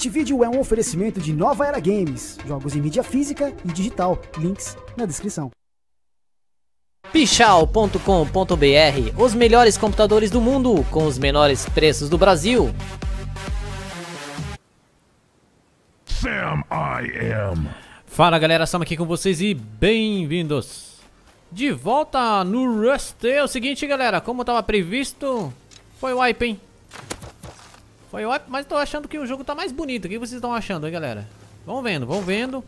Este vídeo é um oferecimento de Nova Era Games, jogos em mídia física e digital. Links na descrição. Pichal.com.br Os melhores computadores do mundo com os menores preços do Brasil. Sam I am. Fala galera, Sam aqui com vocês e bem-vindos de volta no Rust. É o seguinte galera, como estava previsto, foi wipe hein? Foi wipe, mas tô achando que o jogo tá mais bonito. O que vocês estão achando hein galera? Vão vendo, vão vendo.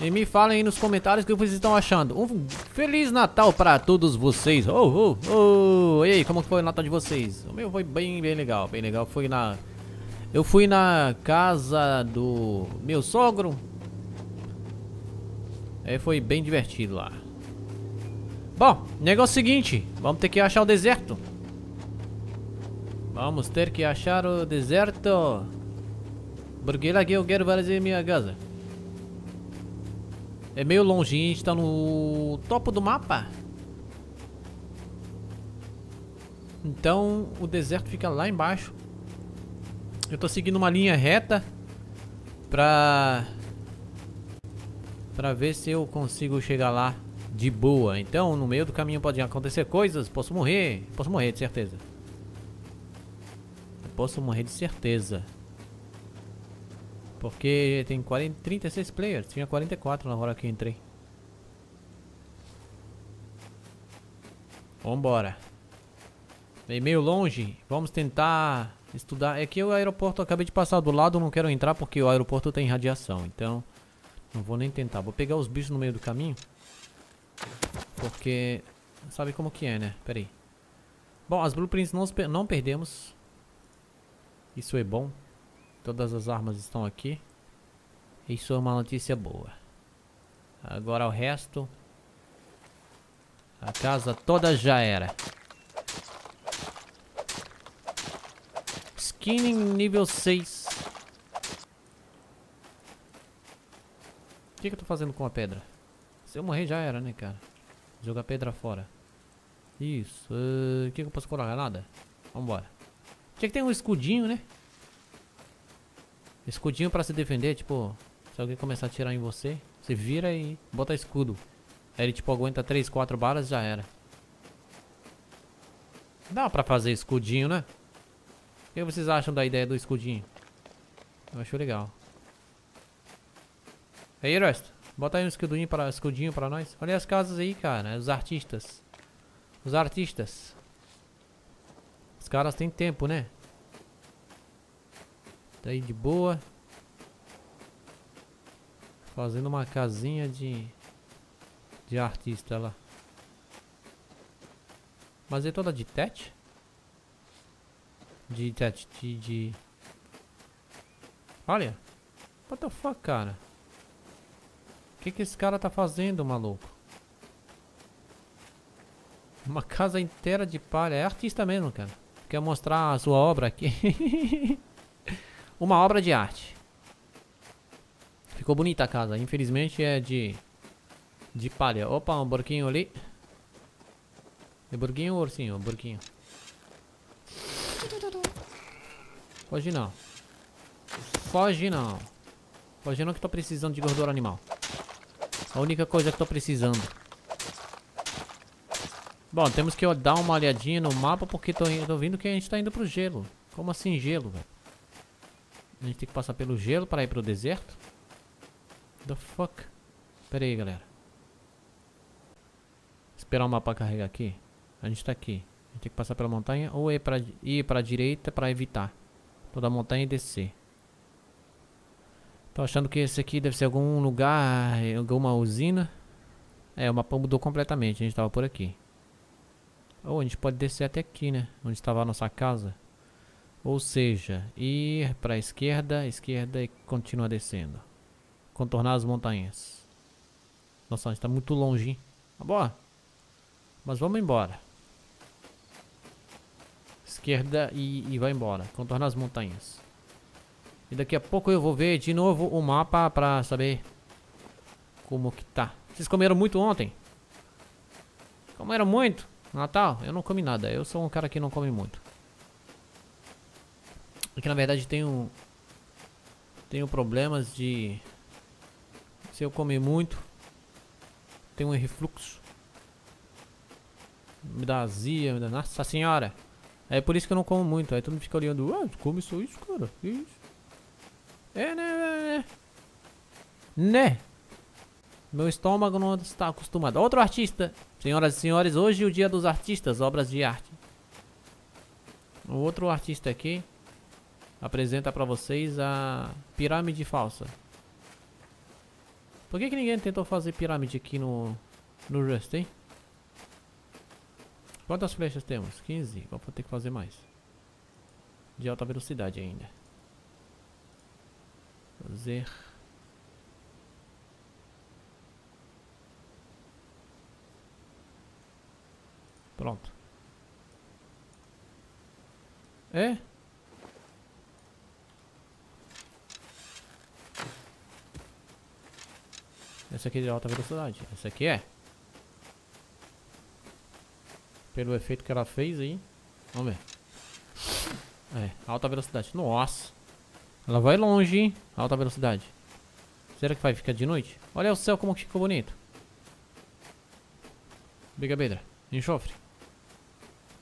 E me falem aí nos comentários o que vocês estão achando. Um Feliz Natal para todos vocês. Oh, oh, oh. E aí, como foi o Natal de vocês? O meu foi bem, bem legal, bem legal. Fui na... Eu fui na casa do meu sogro. É, foi bem divertido lá. Bom, negócio seguinte. Vamos ter que achar o deserto. Vamos ter que achar o deserto. Porque lá que eu quero fazer minha casa. É meio longe, a gente tá no topo do mapa. Então o deserto fica lá embaixo. Eu tô seguindo uma linha reta pra pra ver se eu consigo chegar lá de boa. Então no meio do caminho pode acontecer coisas, posso morrer, posso morrer de certeza. Posso morrer de certeza. Porque tem 40, 36 players, tinha 44 na hora que entrei. Vambora. É meio longe, vamos tentar estudar. É que o aeroporto acabei de passar do lado, não quero entrar porque o aeroporto tem radiação. Então, não vou nem tentar. Vou pegar os bichos no meio do caminho. Porque, sabe como que é, né? Pera aí. Bom, as blueprints não, não perdemos. Isso é bom. Todas as armas estão aqui. Isso é uma notícia boa. Agora o resto. A casa toda já era. Skinning nível 6. O que, que eu tô fazendo com a pedra? Se eu morrer já era, né, cara? Jogar pedra fora. Isso. O uh, que, que eu posso colocar? Nada? Vambora. Tinha que ter um escudinho, né? Escudinho pra se defender, tipo, se alguém começar a atirar em você, você vira e bota escudo. Aí ele tipo aguenta 3, 4 balas e já era. Dá pra fazer escudinho, né? O que vocês acham da ideia do escudinho? Eu acho legal. Aí, Rust, bota aí um escudinho pra, escudinho pra nós. Olha as casas aí, cara. Os artistas. Os artistas. Caras têm tempo, né? Tá aí de boa. Fazendo uma casinha de... De artista lá. Mas é toda de tete? De tete, de, de... Olha. What the fuck, cara? O que que esse cara tá fazendo, maluco? Uma casa inteira de palha. É artista mesmo, cara. Quer mostrar a sua obra aqui. uma obra de arte. Ficou bonita a casa. Infelizmente é de de palha. Opa, um burquinho ali. É burguinho ou ursinho? Burquinho. Foge não. Foge não. Foge não que tô precisando de gordura animal. A única coisa que tô precisando. Bom, temos que dar uma olhadinha no mapa porque tô, tô vendo que a gente tá indo pro gelo. Como assim gelo, velho? A gente tem que passar pelo gelo para ir pro deserto? The fuck? Pera aí, galera. Esperar o mapa carregar aqui. A gente tá aqui. A gente tem que passar pela montanha ou ir pra, ir pra direita para evitar toda a montanha e descer. Tô achando que esse aqui deve ser algum lugar, alguma usina. É, o mapa mudou completamente. A gente tava por aqui. Ou a gente pode descer até aqui, né? Onde estava a nossa casa. Ou seja, ir para a esquerda, esquerda e continuar descendo. Contornar as montanhas. Nossa, a gente está muito longe, hein? Tá boa. Mas vamos embora. Esquerda e, e vai embora. Contornar as montanhas. E daqui a pouco eu vou ver de novo o mapa para saber como que tá. Vocês comeram muito ontem? Comeram muito? Natal? Eu não comi nada. Eu sou um cara que não come muito. Aqui na verdade um. Tenho problemas de... Se eu comer muito, tenho um refluxo. Me dá azia, me dá... Nossa senhora! É por isso que eu não como muito. Aí todo mundo fica olhando. Ah, come isso, isso, cara. Que isso? É, né? Né? Meu estômago não está acostumado. Outro artista. Senhoras e senhores, hoje é o dia dos artistas, obras de arte. O outro artista aqui apresenta pra vocês a pirâmide falsa. Por que, que ninguém tentou fazer pirâmide aqui no, no Rust, hein? Quantas flechas temos? 15. Vou ter que fazer mais. De alta velocidade ainda. Fazer. Pronto. É? Essa aqui é de alta velocidade. Essa aqui é. Pelo efeito que ela fez aí. Vamos ver. É, alta velocidade. Nossa. Ela vai longe, hein? Alta velocidade. Será que vai ficar de noite? Olha o céu como ficou bonito. Biga pedra. Enxofre.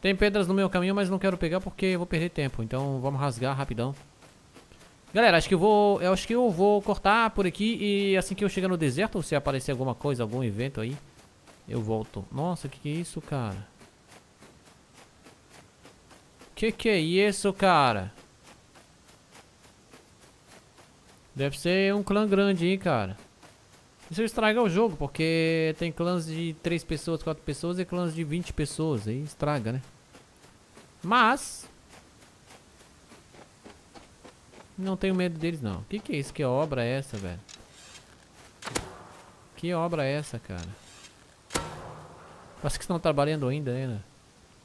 Tem pedras no meu caminho, mas não quero pegar porque eu vou perder tempo. Então vamos rasgar rapidão. Galera, acho que eu vou. Eu acho que eu vou cortar por aqui e assim que eu chegar no deserto, se aparecer alguma coisa, algum evento aí, eu volto. Nossa, que, que é isso, cara? Que que é isso, cara? Deve ser um clã grande, hein, cara. Isso estraga o jogo, porque tem clãs de 3 pessoas, 4 pessoas e clãs de 20 pessoas. Aí estraga, né? Mas... Não tenho medo deles, não. O que, que é isso? Que obra é essa, velho? Que obra é essa, cara? Parece que estão trabalhando ainda, né?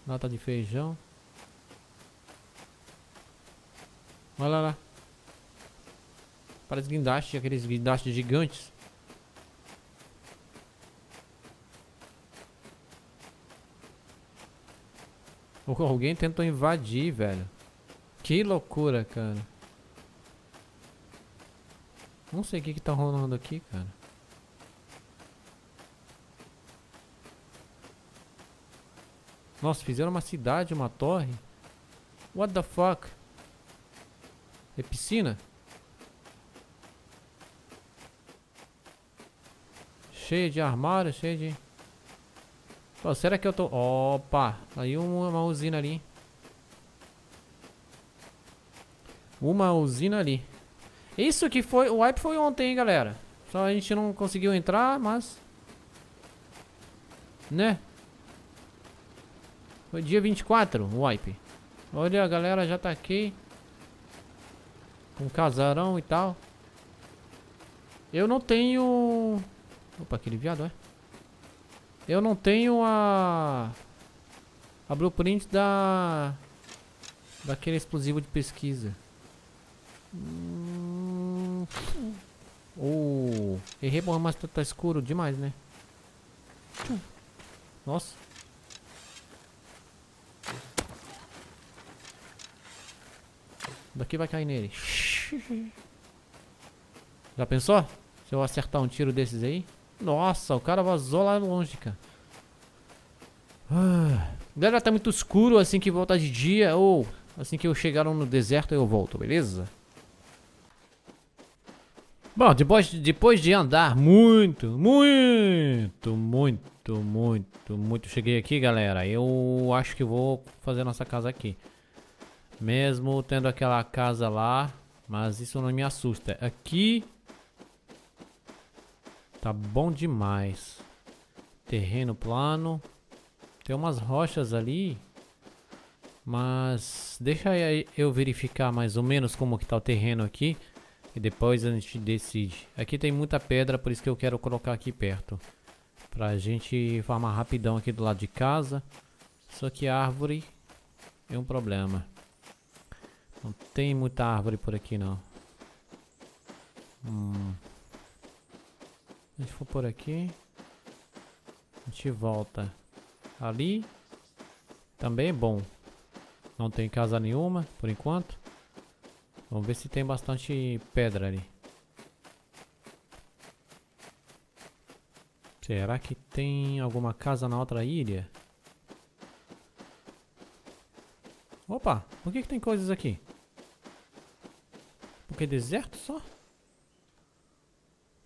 Nota de feijão. Olha lá. Parece guindaste, aqueles guindastes gigantes. Alguém tentou invadir, velho. Que loucura, cara. Não sei o que que tá rolando aqui, cara. Nossa, fizeram uma cidade, uma torre. What the fuck? É piscina? Cheio de armário, cheio de... Pô, será que eu tô... Opa! Aí uma, usina ali. Uma usina ali. Isso que foi... O wipe foi ontem, hein, galera. Só a gente não conseguiu entrar, mas... Né? Foi dia 24 o wipe. Olha, a galera já tá aqui. Com casarão e tal. Eu não tenho... Opa, aquele viado, é? Eu não tenho a... A blueprint da... Daquele explosivo de pesquisa. Hum... Oh, errei, mas tá, tá escuro demais, né? Nossa. Daqui vai cair nele. Já pensou? Se eu acertar um tiro desses aí? Nossa, o cara vazou lá longe, cara. Ah, galera, tá muito escuro assim que volta de dia. Ou assim que eu chegar no deserto eu volto, beleza? Bom, depois, depois de andar muito, muito, muito, muito, muito, cheguei aqui, galera. Eu acho que vou fazer nossa casa aqui. Mesmo tendo aquela casa lá, mas isso não me assusta. Aqui tá bom demais. Terreno plano. Tem umas rochas ali. Mas deixa eu verificar mais ou menos como que tá o terreno aqui. E depois a gente decide. Aqui tem muita pedra, por isso que eu quero colocar aqui perto. Pra gente farmar rapidão aqui do lado de casa. Só que árvore é um problema. Não tem muita árvore por aqui não. Hum. A gente for por aqui. A gente volta ali. Também é bom. Não tem casa nenhuma, por enquanto. Vamos ver se tem bastante pedra ali. Será que tem alguma casa na outra ilha? Opa, por que, que tem coisas aqui? Porque é deserto só?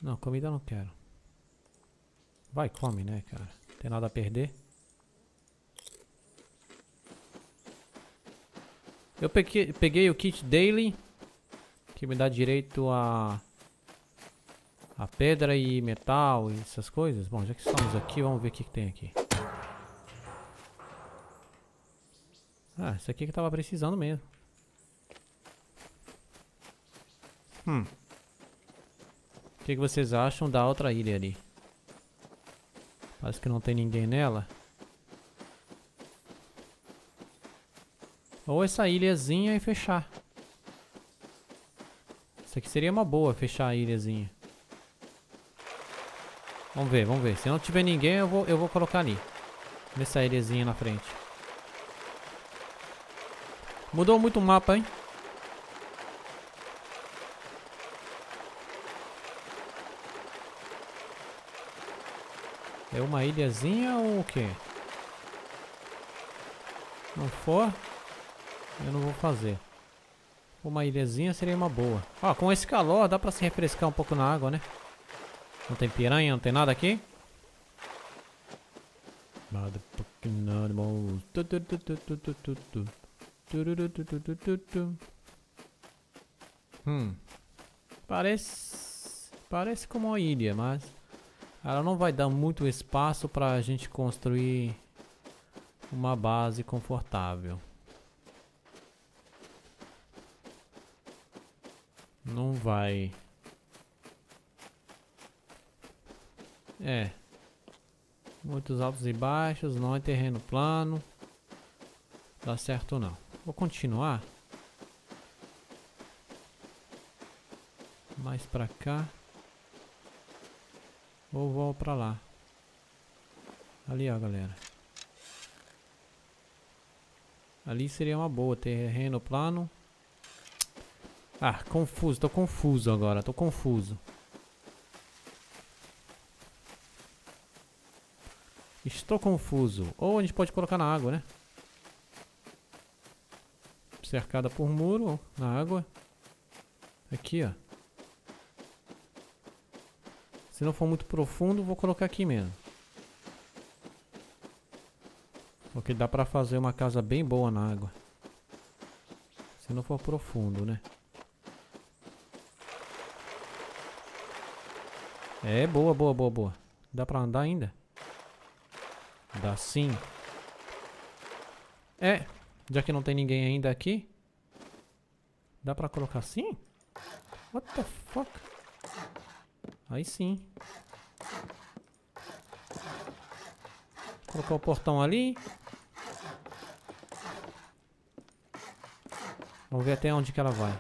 Não, comida não quero. Vai, come, né, cara? Tem nada a perder. Eu peguei, peguei o kit daily, que me dá direito a a pedra e metal e essas coisas. Bom, já que estamos aqui, vamos ver o que, que tem aqui. Ah, isso aqui que eu tava precisando mesmo. Hum. O que, que vocês acham da outra ilha ali? Parece que não tem ninguém nela. Ou essa ilhazinha e fechar. Isso aqui seria uma boa, fechar a ilhazinha. Vamos ver, vamos ver. Se não tiver ninguém, eu vou, eu vou colocar ali. Nessa ilhazinha na frente. Mudou muito o mapa, hein? É uma ilhazinha ou o quê? Não for, eu não vou fazer. Uma ilhazinha seria uma boa. Ó, com esse calor dá pra se refrescar um pouco na água, né? Não tem piranha, não tem nada aqui? Animals. Hum. Parece... Parece como uma ilha, mas... Ela não vai dar muito espaço pra gente construir uma base confortável. Não vai. É. Muitos altos e baixos, não é terreno plano. Dá certo não. Vou continuar. Mais pra cá. Ou vou pra lá. Ali ó galera. Ali seria uma boa, terreno plano. Ah, confuso, tô confuso agora, tô confuso. Estou confuso. Ou a gente pode colocar na água, né? Cercada por muro, na água. Aqui, ó. Se não for muito profundo, vou colocar aqui mesmo. Porque dá pra fazer uma casa bem boa na água. Se não for profundo, né? É, boa, boa, boa, boa. Dá pra andar ainda? Dá sim. É, já que não tem ninguém ainda aqui. Dá pra colocar assim? What the fuck? Aí sim. Colocar o portão ali. Vamos ver até onde que ela vai.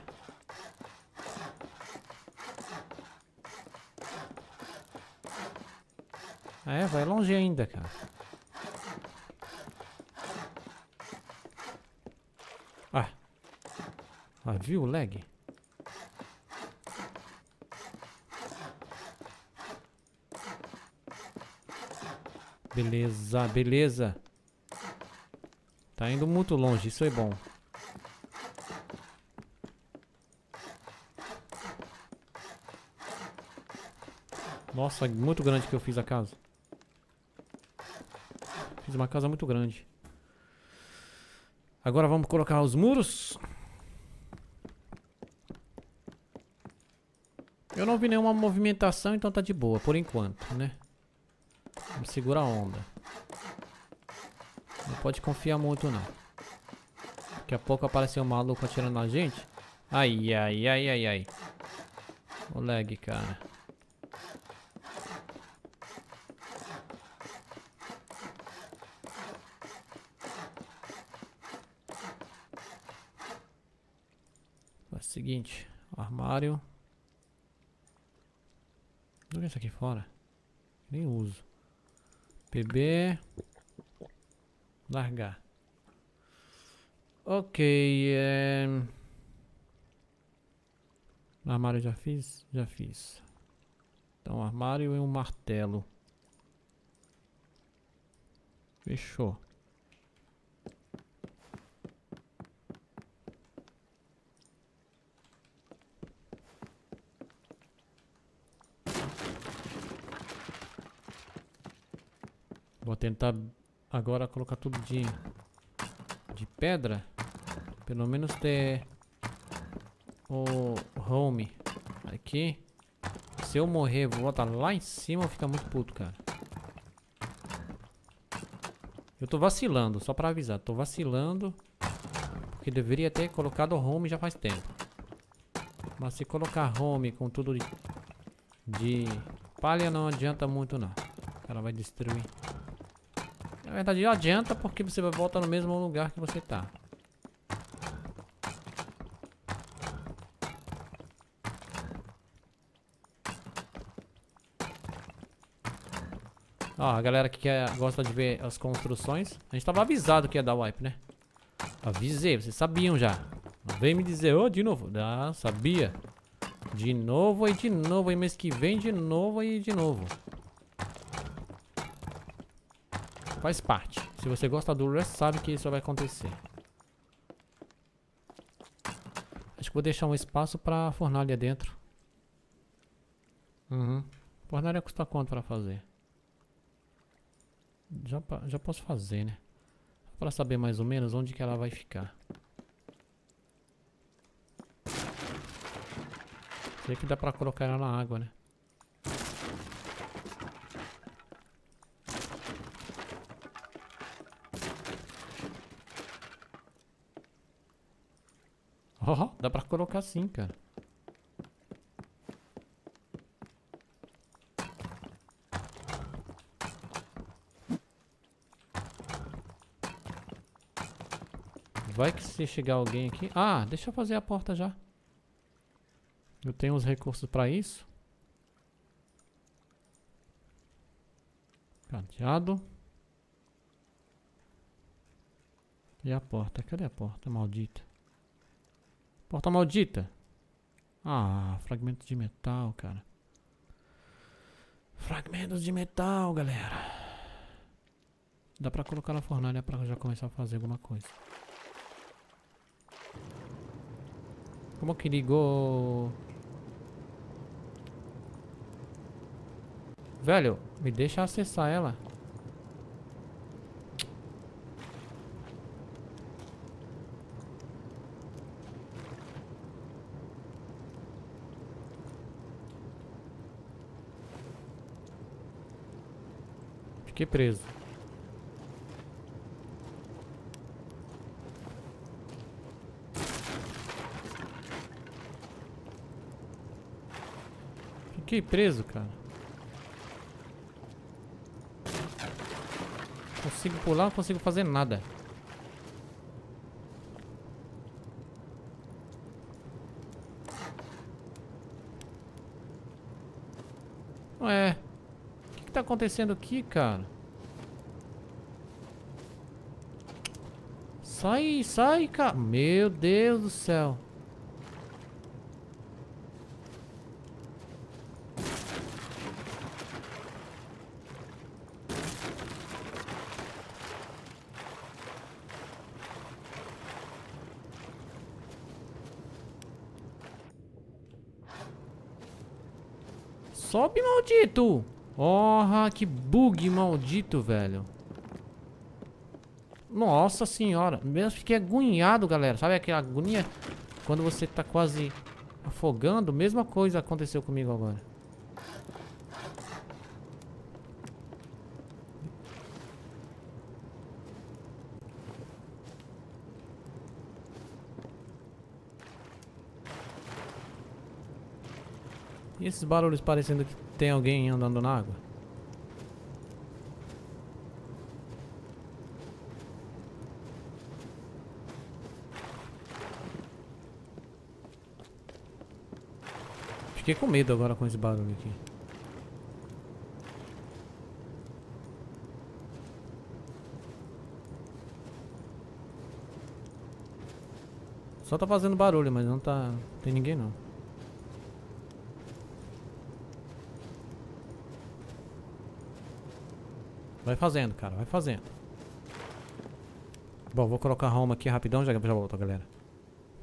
É, vai longe ainda, cara. Ah. Ah, viu o lag? Beleza, beleza. Tá indo muito longe, isso é bom. Nossa, muito grande que eu fiz a casa. Fiz uma casa muito grande. Agora vamos colocar os muros. Eu não vi nenhuma movimentação, então tá de boa, por enquanto, né? Vamos segurar a onda. Não pode confiar muito, não. Daqui a pouco apareceu um maluco atirando na gente. Ai, ai, ai, ai, ai. O lag, cara. seguinte, armário. Joga isso aqui fora. Nem uso. PB. Largar. Ok. É... Armário já fiz? Já fiz. Então, armário e um martelo. Fechou. Tentar agora colocar tudo de, de pedra. Pelo menos ter o home aqui. Se eu morrer, vou botar lá em cima, fica muito puto, cara. Eu tô vacilando, só pra avisar. Tô vacilando. Porque deveria ter colocado home já faz tempo. Mas se colocar home com tudo de, de palha não adianta muito não. O cara vai destruir. Na verdade adianta porque você vai voltar no mesmo lugar que você tá. Ó, a galera que quer, gosta de ver as construções. A gente tava avisado que ia dar wipe, né? Avisei, vocês sabiam já. Não vem me dizer, ô, oh, de novo. Ah, sabia. De novo e de novo. E mês que vem, de novo e de novo. Faz parte. Se você gosta do Rust, sabe que isso vai acontecer. Acho que vou deixar um espaço pra fornalha dentro. Uhum. Fornalha custa quanto pra fazer? Já, já posso fazer, né? Pra saber mais ou menos onde que ela vai ficar. Sei que dá pra colocar ela na água, né? Oh, dá pra colocar sim, cara. Vai que se chegar alguém aqui... Ah, deixa eu fazer a porta já. Eu tenho os recursos pra isso. Cadeado. E a porta? Cadê a porta maldita? Porta maldita! Ah, fragmentos de metal, cara. Fragmentos de metal, galera. Dá pra colocar na fornalha pra já começar a fazer alguma coisa. Como que ligou? Velho, me deixa acessar ela. Fiquei preso. Fiquei preso, cara. Consigo pular, não consigo fazer nada. Ué. O que, que tá acontecendo aqui, cara? Sai, sai, cara. Meu Deus do céu. Sobe, maldito! Porra, que bug maldito, velho. Nossa senhora. Mesmo fiquei agoniado, galera. Sabe aquela agonia? Quando você tá quase afogando. Mesma coisa aconteceu comigo agora. E esses barulhos parecendo que tem alguém andando na água? Fiquei com medo agora com esse barulho aqui. Só tá fazendo barulho, mas não tá... tem ninguém não. Vai fazendo, cara, vai fazendo. Bom, vou colocar home aqui rapidão, já, já volto, galera.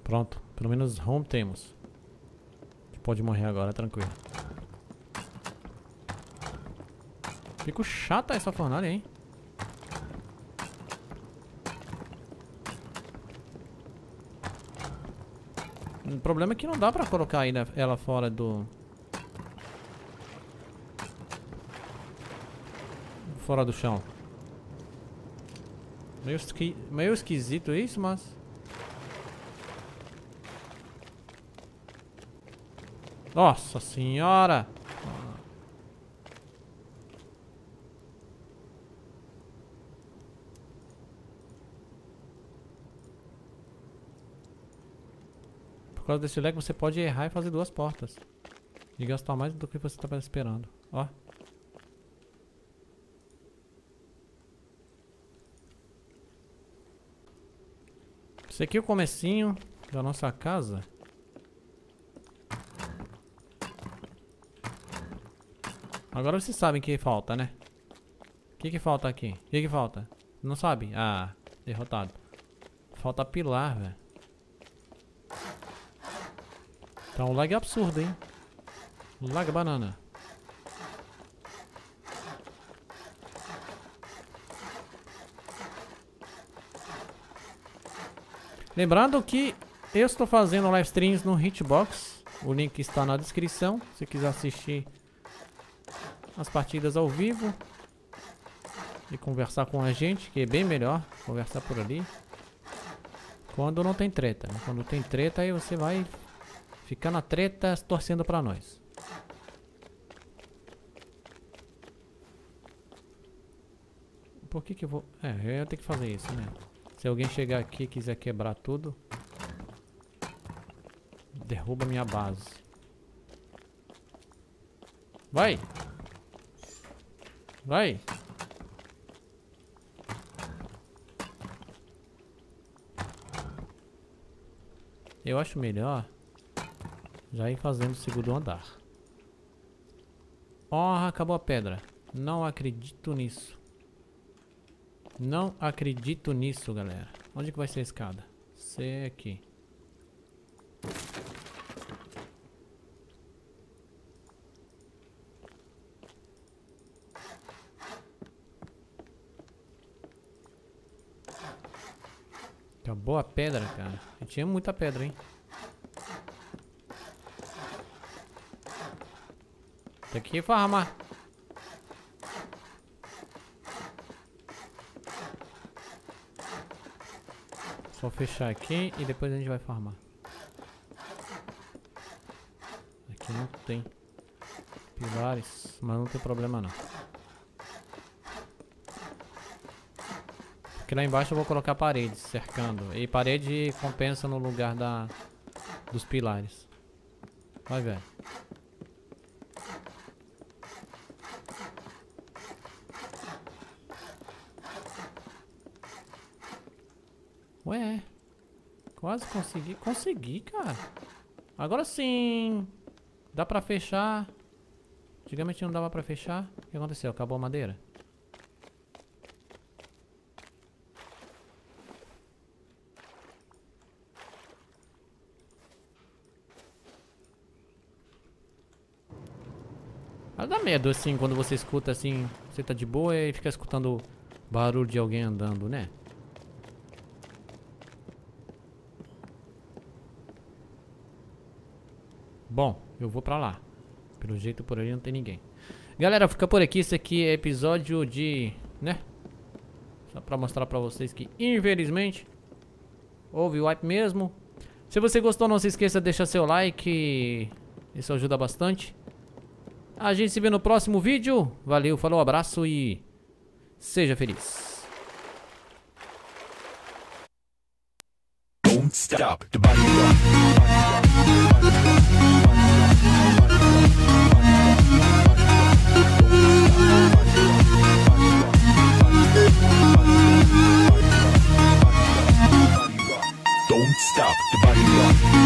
Pronto, pelo menos home temos. Pode morrer agora, tranquilo. Fico chata essa fornalha, hein? O problema é que não dá pra colocar ela fora do... Fora do chão. Meio, esqui... Meio esquisito isso, mas... Nossa senhora! Por causa desse lag você pode errar e fazer duas portas. E gastar mais do que você estava esperando. Ó. Esse aqui é o comecinho da nossa casa. Agora vocês sabem o que falta, né? O que que falta aqui? O que que falta? Não sabe? Ah, derrotado. Falta pilar, velho. Tá um lag absurdo, hein? Lag banana. Lembrando que eu estou fazendo live streams no Hitbox. O link está na descrição. Se quiser assistir as partidas ao vivo. E conversar com a gente, que é bem melhor conversar por ali. Quando não tem treta. Né? Quando tem treta, aí você vai Ficar na treta torcendo pra nós. Por que que eu vou... É, eu ia ter que fazer isso, né? Se alguém chegar aqui e quiser quebrar tudo... Derruba minha base. Vai! Vai! Eu acho melhor já ir fazendo o segundo andar. Oh, acabou a pedra. Não acredito nisso. Não acredito nisso, galera. Onde que vai ser a escada? Ser aqui. Acabou a pedra, cara. Eu tinha muita pedra, hein? Tem que farmar. Só fechar aqui e depois a gente vai farmar. Aqui não tem pilares, mas não tem problema não. Aqui lá embaixo eu vou colocar paredes cercando. E parede compensa no lugar da dos pilares. Vai, velho. Ué, quase consegui. Consegui, cara. Agora sim. Dá pra fechar. Antigamente não dava pra fechar. O que aconteceu? Acabou a madeira? Mas dá medo assim quando você escuta assim, você tá de boa e fica escutando barulho de alguém andando, né? Bom, eu vou pra lá. Pelo jeito por aí não tem ninguém. Galera, fica por aqui. Esse aqui é episódio de... Né? Só pra mostrar pra vocês que, infelizmente, houve wipe mesmo. Se você gostou, não se esqueça de deixar seu like. Isso ajuda bastante. A gente se vê no próximo vídeo. Valeu, falou, abraço e... Seja feliz. Don't stop the body stop the body clock.